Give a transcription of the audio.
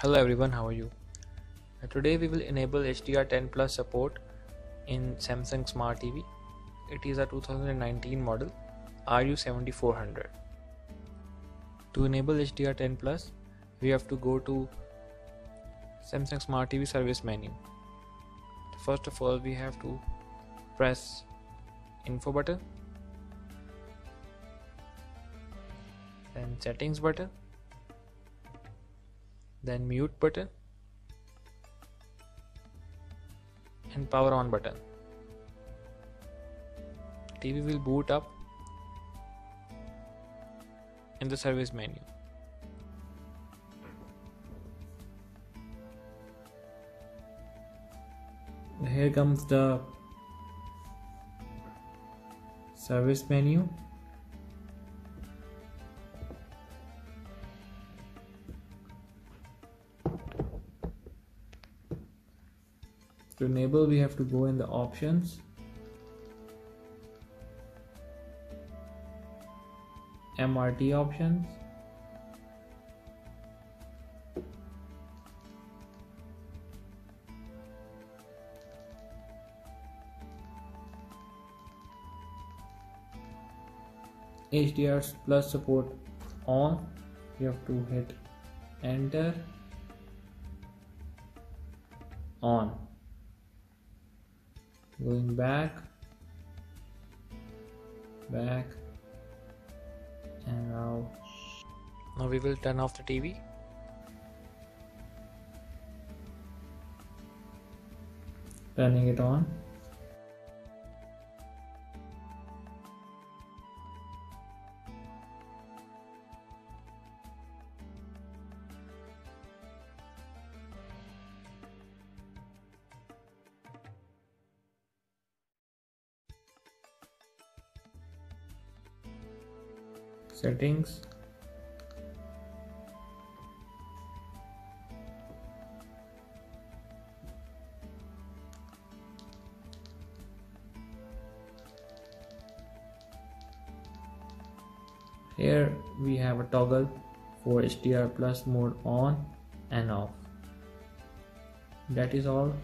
Hello everyone, how are you? Today we will enable HDR10 Plus support in Samsung Smart TV. It is a 2019 model RU7400. To enable HDR10 Plus, we have to go to Samsung Smart TV service menu. First of all, we have to press info button, then settings button, then mute button and power on button. TV will boot up in the service menu. Here comes the service menu. To enable, we have to go in the options. MRT options. HDR plus support on. You have to hit enter on going back. Back. And now. Now we will turn off the TV turning it on settings. Here we have a toggle for HDR plus mode on and off. That is all